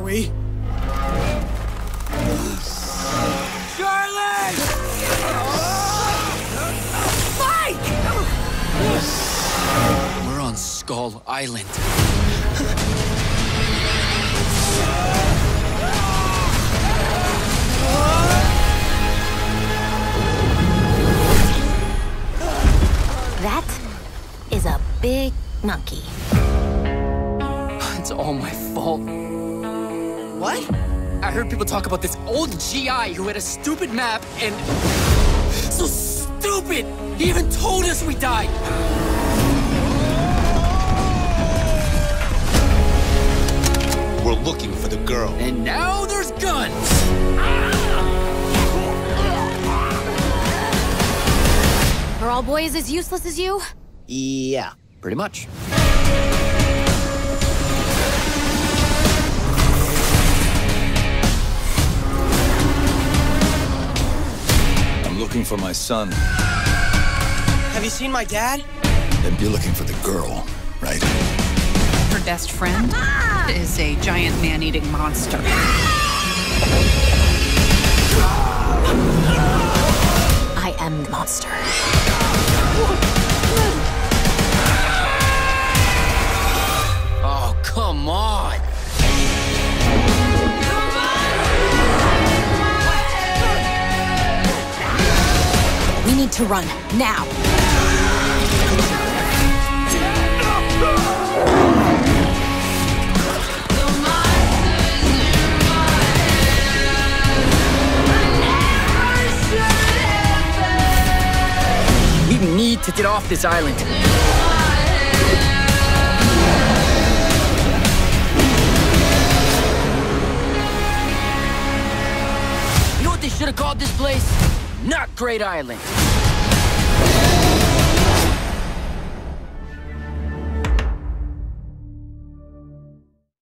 are we? Charlie! Mike! We're on Skull Island. That is a big monkey. It's all my fault. What? I heard people talk about this old GI who had a stupid map and. So stupid! He even told us we died! We're looking for the girl. And now there's guns! Are all boys as useless as you? Yeah. Pretty much. Looking for my son. Have you seen my dad? And you're looking for the girl, right? Her best friend is a giant man-eating monster. Need to run now. We need to get off this island. Should have called this place? Not Great Island.